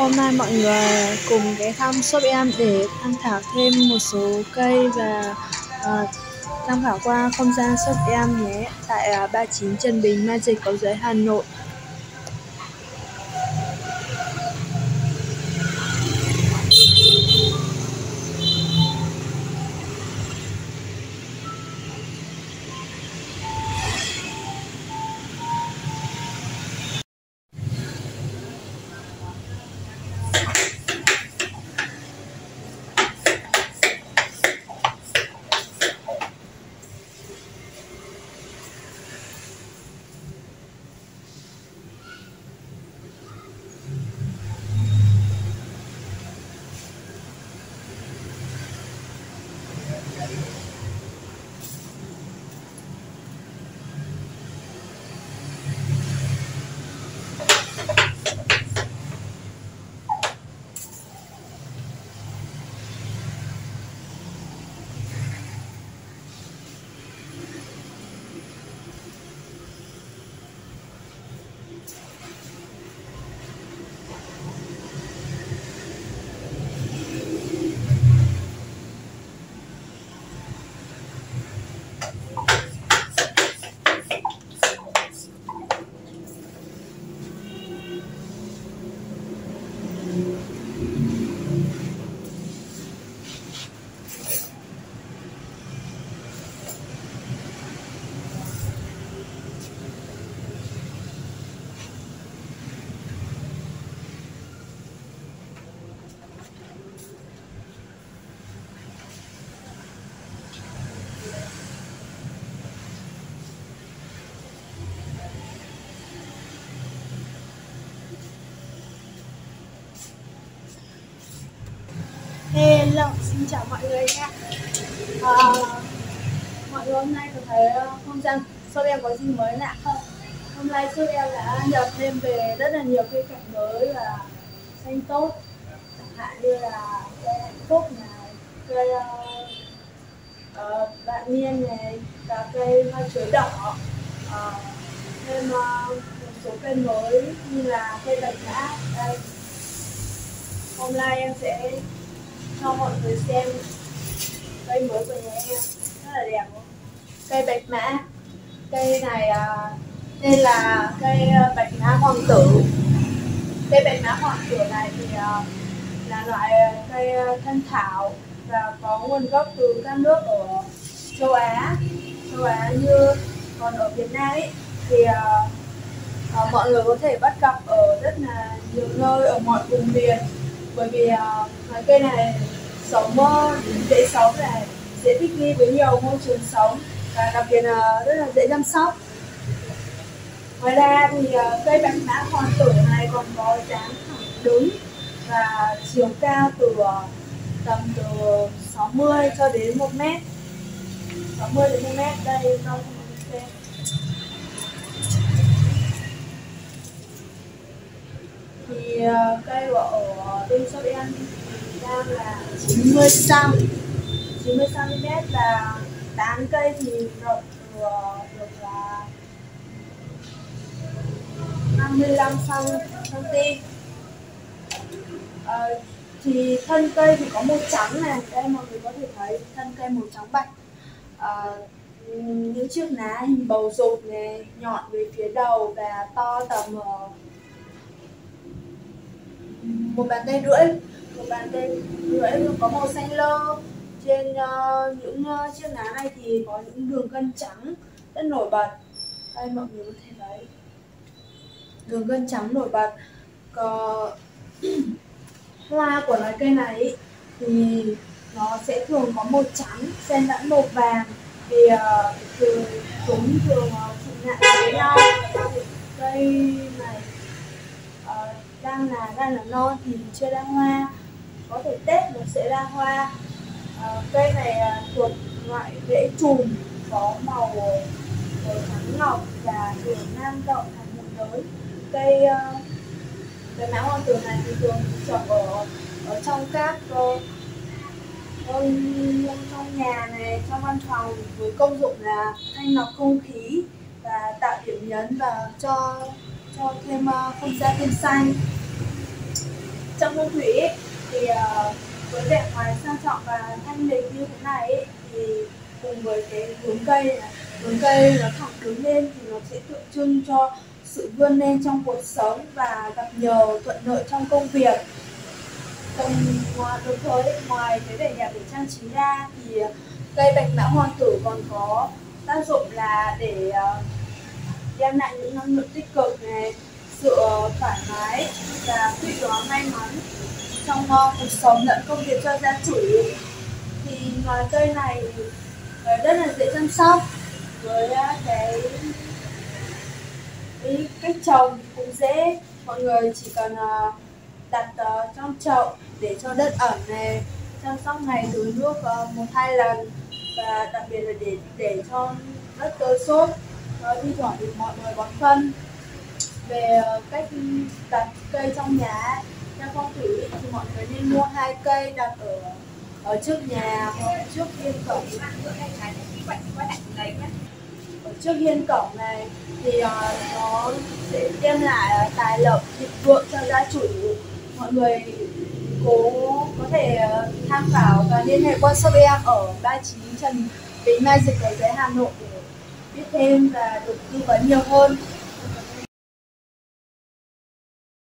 Hôm nay mọi người cùng ghé thăm shop em để tham khảo thêm một số cây và uh, tham khảo qua không gian shop em nhé tại ờ, uh, 39 Trần Bình, Mai Dịch, Cầu Giấy, Hà Nội. Hello, xin chào mọi người nha. À, Mọi người hôm nay có thấy ờ, không gian shop em có gì mới lạ không? Hôm nay shop em đã nhập thêm về rất là nhiều cây cảnh mới và xanh tốt. Chẳng hạn như là cây hạnh phúc này, cây uh, ờ, bạn niên này và cây hoa chuối đỏ. Uh, Thêm uh, một số cây mới như là cây bạch mã đây. Hôm nay em sẽ cho mọi người xem cây mới của nhà em. Rất là đẹp luôn cây bạch mã. Cây này à, tên là cây à, bạch mã hoàng tử. Cây bạch mã hoàng tử này thì à, là loại cây thân thảo và có nguồn gốc từ các nước ở châu Á. Châu Á như còn ở Việt Nam ấy thì uh, mọi người có thể bắt gặp ở rất là nhiều nơi ở mọi vùng miền bởi vì uh, cây này sống à, dễ sống này dễ thích nghi với nhiều môi trường sống và đặc biệt là rất là dễ chăm sóc. Ngoài ra thì uh, cây bạch mã hoàn tử này còn có dáng thẳng đứng và chiều cao từ uh, tầm từ 60 cho đến 1 mét. 60 đến 1 mét đây trong xem. Thì uh, cây của ở bên shop em đang là 90 cm 90 cm là tán cây thì rộng được, được là 55 cm à, thì thân cây thì có màu trắng này đây mọi người có thể thấy thân cây màu trắng bạch. Ờ, à, những chiếc lá hình bầu dục này nhọn về phía đầu và to tầm uh, một bàn tay rưỡi. Một bàn tay rưỡi có màu xanh lơ. Trên uh, những uh, chiếc lá này thì có những đường gân trắng rất nổi bật. Đây mọi người có thể thấy. Đường gân trắng nổi bật. Có hoa của loài cây này thì nó sẽ thường có màu trắng xen lẫn màu vàng. Thì uh, từ chúng thường uh, phụ nạn với nhau. Cây này uh, đang là đang là non thì chưa ra hoa. Có thể tết nó sẽ ra hoa. À, cây này à, thuộc loại rễ chùm có màu màu trắng ngọc và thường nam rộng thành một đới cây ờ, uh, cái mã hoa tường này thì thường trồng ở ở trong các uh, trong nhà này trong văn phòng với công dụng là thanh lọc không khí và tạo điểm nhấn và cho cho thêm uh, không gian thêm xanh. Trong phong thủy ấy, thì uh, với vẻ ngoài sang trọng và thanh lịch như thế này ấy, thì cùng với cái hướng cây hướng cây nó thẳng đứng lên thì nó sẽ tượng trưng cho sự vươn lên trong cuộc sống và gặp nhiều thuận lợi trong công việc. Còn ngoài đồng thời ngoài cái vẻ đẹp để trang trí ra thì cây bạch mã hoàng tử còn có tác dụng là để uh, đem lại những năng lượng tích cực này, sự ờ, thoải mái và suy đoán may mắn trong ờ, cuộc sống lẫn công việc cho gia chủ. Thì loài cây này ờ, rất là dễ chăm sóc với cái cái cách trồng cũng dễ. Mọi người chỉ cần đặt trong chậu để cho đất ẩm này, chăm sóc ngày tưới nước một hai lần và đặc biệt là để để cho đất tơi xốp thi thoảng thì mọi người bón phân. Về ờ, cách đặt cây trong nhà theo phong thủy thì mọi người nên mua hai cây đặt ở ở trước nhà hoặc trước hiên cổng. Ở trước hiên cổng này thì uh, nó sẽ đem lại ờ, tài lộc thịnh vượng cho gia chủ. Mọi người cố có thể tham khảo và liên hệ qua shop em ở 39 Trần Bình Mai Dịch ở dưới Hà Nội biết thêm và được tư vấn nhiều hơn.